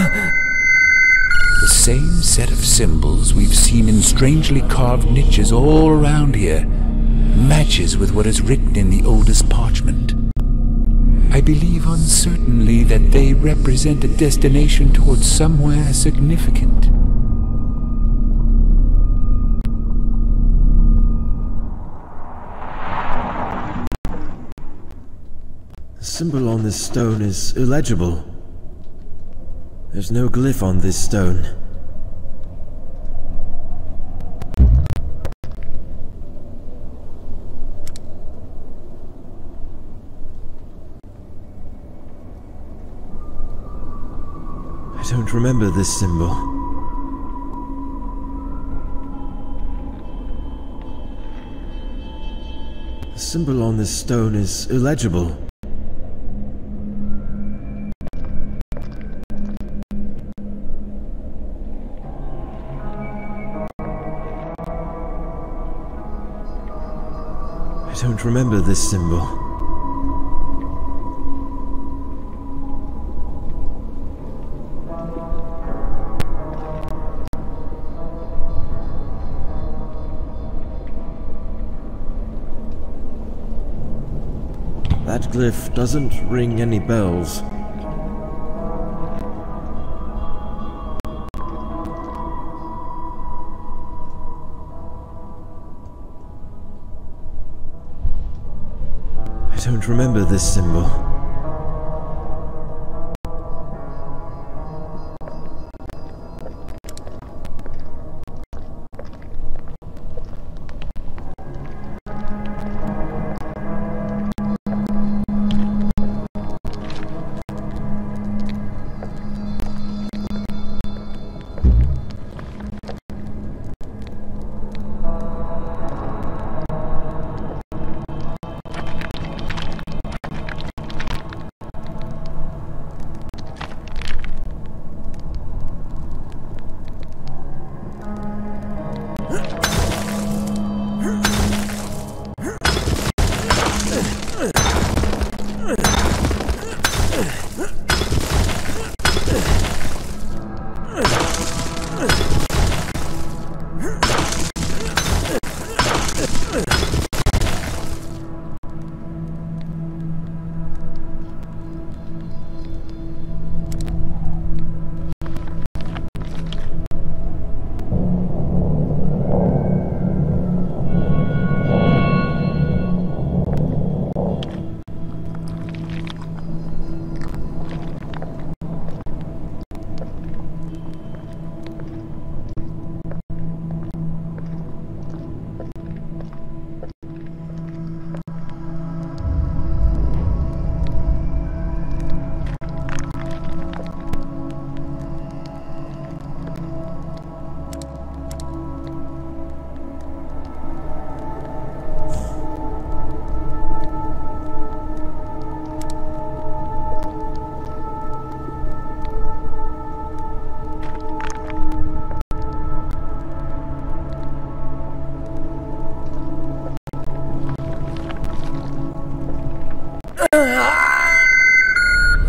The same set of symbols we've seen in strangely carved niches all around here matches with what is written in the oldest parchment. I believe uncertainly that they represent a destination towards somewhere significant. The symbol on this stone is illegible. There's no glyph on this stone. I don't remember this symbol. The symbol on this stone is illegible. Remember this symbol. That glyph doesn't ring any bells. Remember this symbol.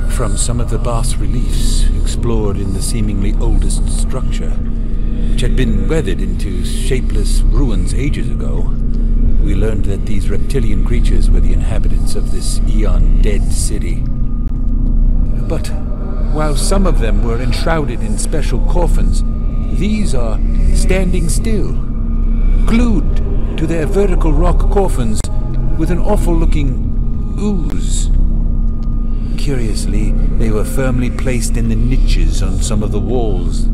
From some of the bas reliefs explored in the seemingly oldest structure, which had been weathered into shapeless ruins ages ago, we learned that these reptilian creatures were the inhabitants of this eon dead city. But while some of them were enshrouded in special coffins, these are standing still, glued to their vertical rock coffins with an awful looking ooze. Curiously, they were firmly placed in the niches on some of the walls.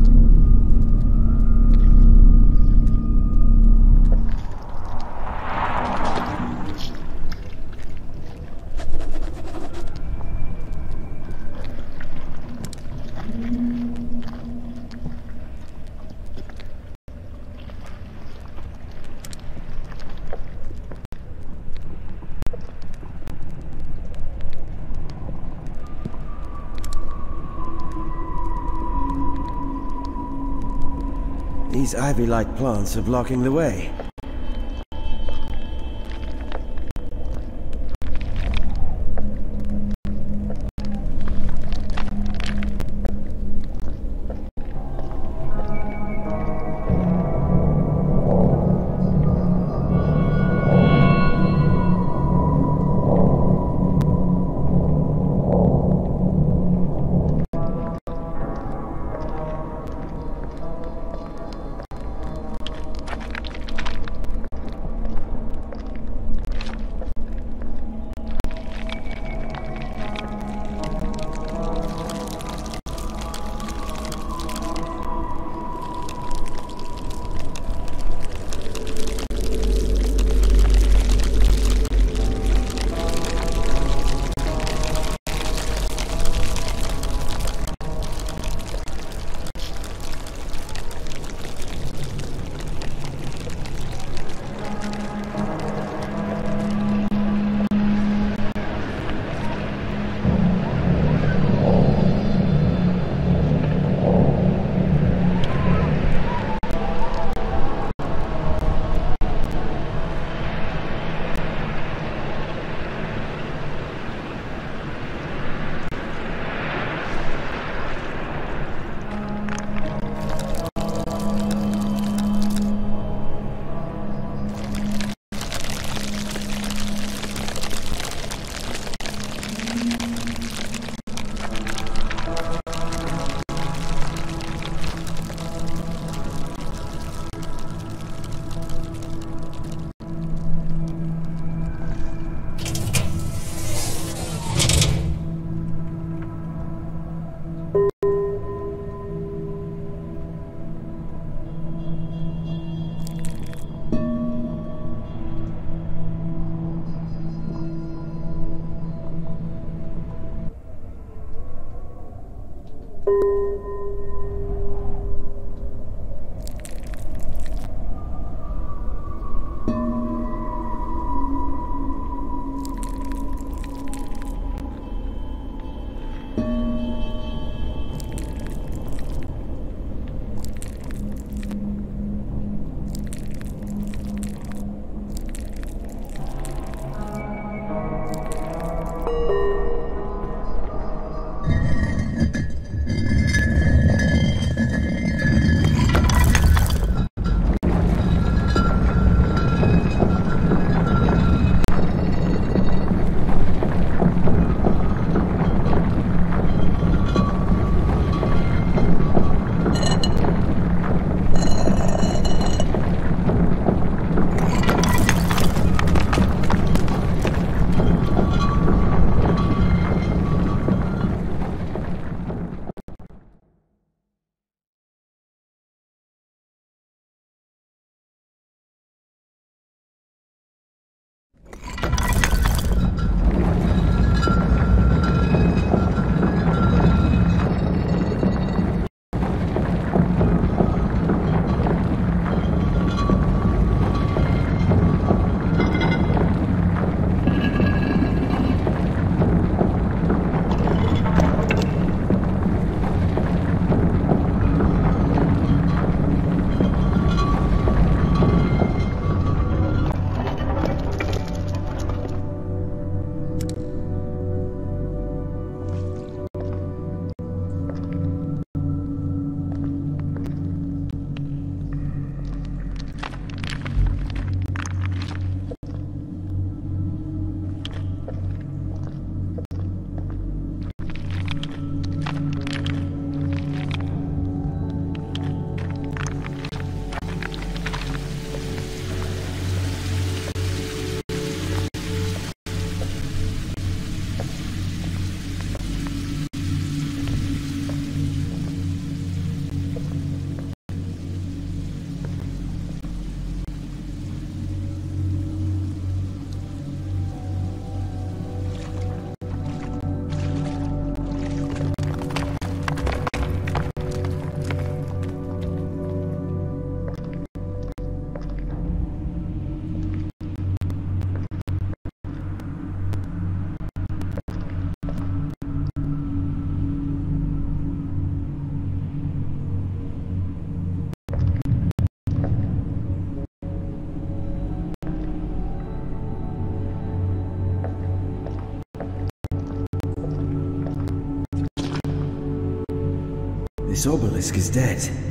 These ivy-like plants are blocking the way. This obelisk is dead.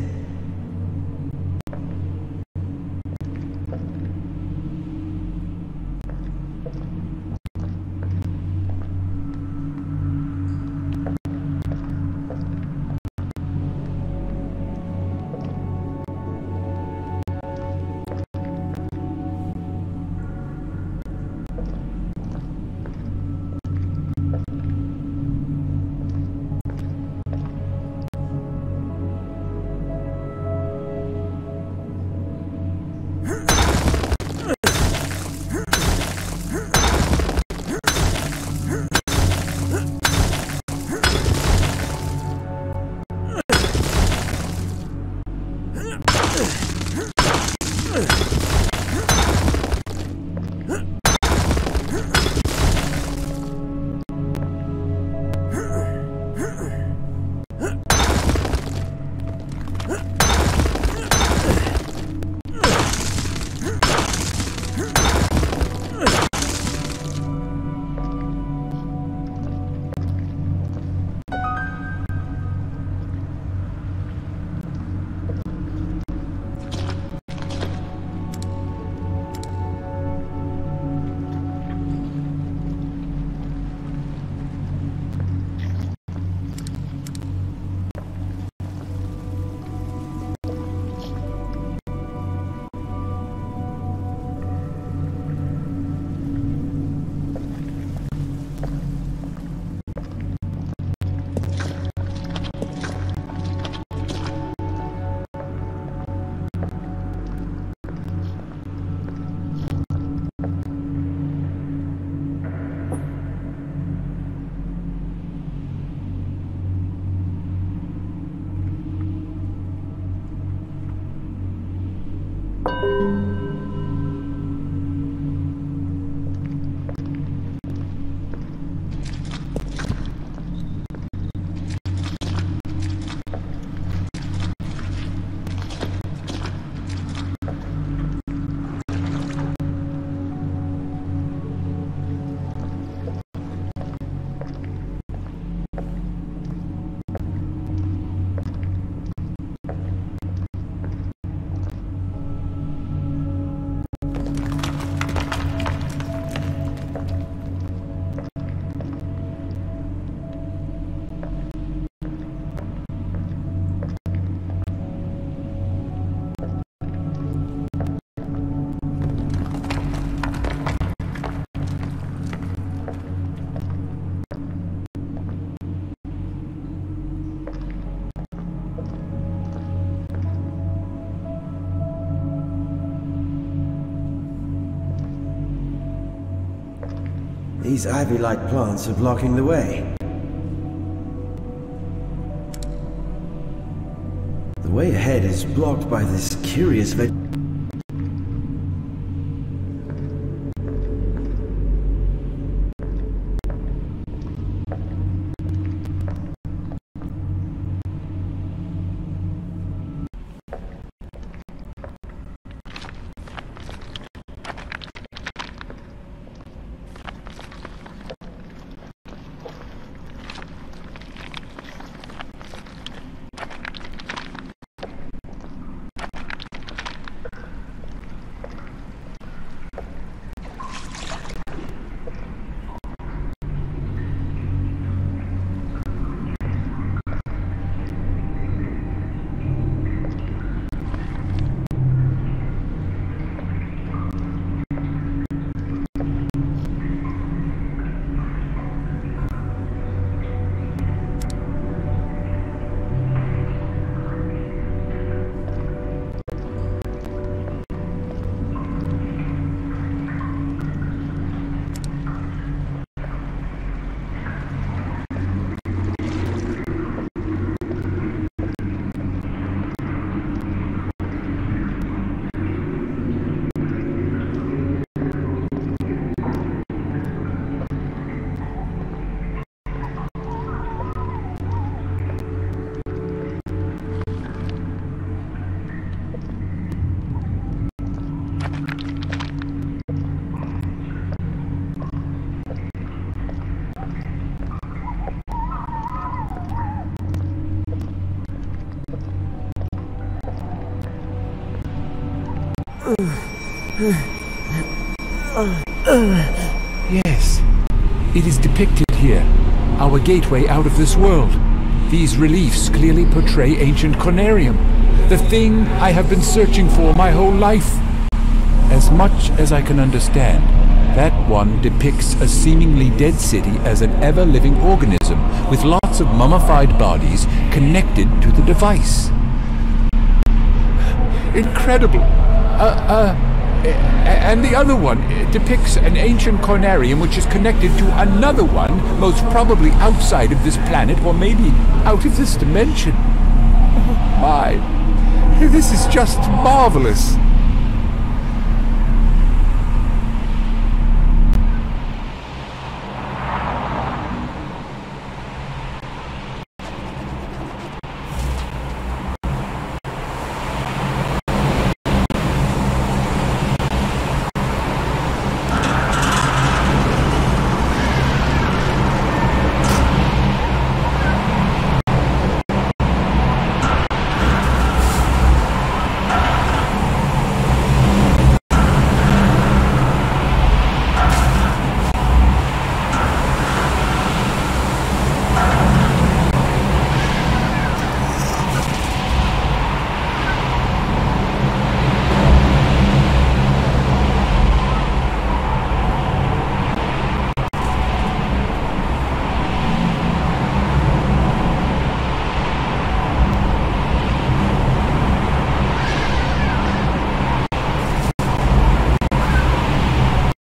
These ivy-like plants are blocking the way. The way ahead is blocked by this curious veg... Yes, it is depicted here. Our gateway out of this world. These reliefs clearly portray ancient Conarium, the thing I have been searching for my whole life. As much as I can understand, that one depicts a seemingly dead city as an ever-living organism with lots of mummified bodies connected to the device. Incredible. Uh, uh, and the other one depicts an ancient conarium which is connected to another one, most probably outside of this planet or maybe out of this dimension. My, this is just marvelous.